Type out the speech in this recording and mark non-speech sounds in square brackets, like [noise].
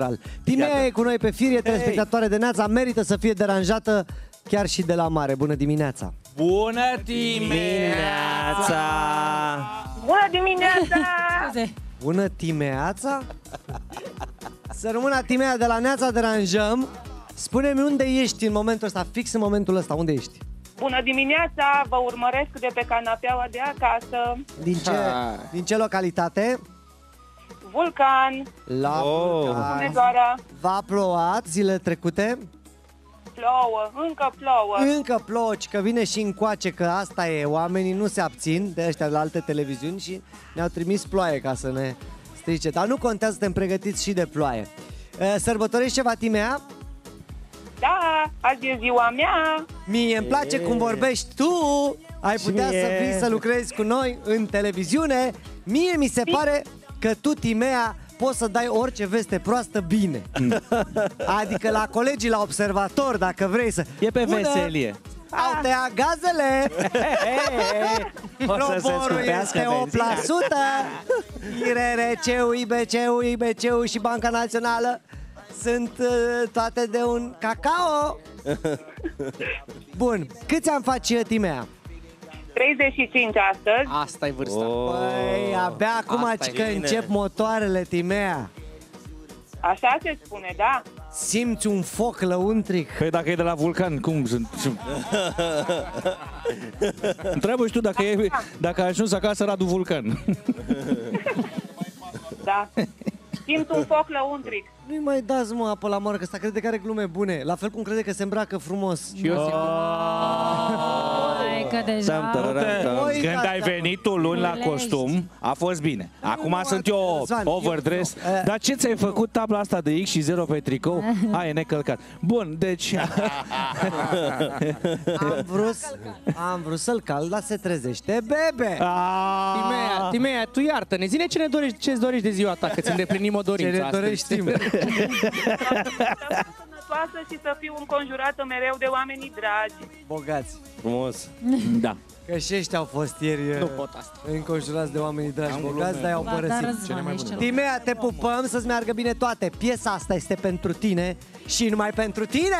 natural. Timea e cu noi pe fir, e telespectatoare de neața, merită să fie deranjată chiar și de la mare. Bună dimineața! Bună dimineața! Bună dimineața! Bună Timeața! Să rămână Timea de la Neața Deranjăm. Spune-mi unde ești în momentul ăsta, fix în momentul ăsta, unde ești? Bună dimineața! Vă urmăresc de pe canapeaua de acasă. Din ce, din ce localitate? Vulcan, La Oh. Vulcan. Hunedoara, V-a plouat zilele trecute? plouă, încă plouă. Încă plouă, ci că vine și încoace, că asta e, oamenii nu se abțin de ăștia de la alte televiziuni și ne-au trimis ploaie ca să ne strice. Dar nu contează, suntem pregătiți și de ploaie. Uh, Sărbătorești ceva, Timea? Da, azi e ziua mea. Mie îmi place cum vorbești tu, ai Și putea mie. să vii să lucrezi cu noi în televiziune. Mie mi se pare că tu, Timea, poți să dai orice veste proastă bine. [laughs] Adică la colegii la observator, dacă vrei să... E pe Bună! veselie. Au tăiat gazele! [laughs] O să se Proporul scumpească este 8%! benzina. IRRC-ul, IBC-ul, IBC-ul și Banca Națională sunt uh, toate de un cacao. [laughs] Bun, câți ani faci, uh, Timea? 35 astăzi. Asta e vârsta. Oh. Păi, abia acum asta e că bine. încep motoarele, Timea. Așa se spune, da? Simți un foc lăuntric. Păi dacă e de la vulcan, cum sunt? Întreabă și tu dacă, e, dacă a ajuns acasă Radu Vulcan. [laughs] Da. Simt un foc lăuntric. Nu-i mai dați mă apă la moară, că ăsta crede că are glume bune. La fel cum crede că se îmbracă frumos. Și eu simt. Hai că deja... Tam, tararam, tam. Oi, Când gata. ai venit tu luni la Privilești. costum, a fost bine. Acum nu, sunt eu Răzvan, eu- overdress. nu, eh. Dar ce ți-ai făcut tabla asta de X și 0 pe tricou? [laughs] Hai, e necălcat. Bun, deci... [laughs] [laughs] Am vrut, am vrut să-l cal, dar se trezește bebe. Ah. Timea, Timea, tu iartă-ne, zine ce ne dorești, ce-ți dorești de ziua ta, că ți îndeplinim o Ce dorință ne astăzi. dorești, Tim? Să fiu sănătoasă și să fiu înconjurată mereu de oamenii dragi. Bogați. Frumos. Da. Că și ăștia au fost ieri Nu uh, pot asta. înconjurați de oamenii dragi bogați, dar i-au Ba, da, părăsit. Răzvan, ești cel Timea, te pupăm să-ți meargă bine toate. Piesa asta este pentru tine și numai pentru tine.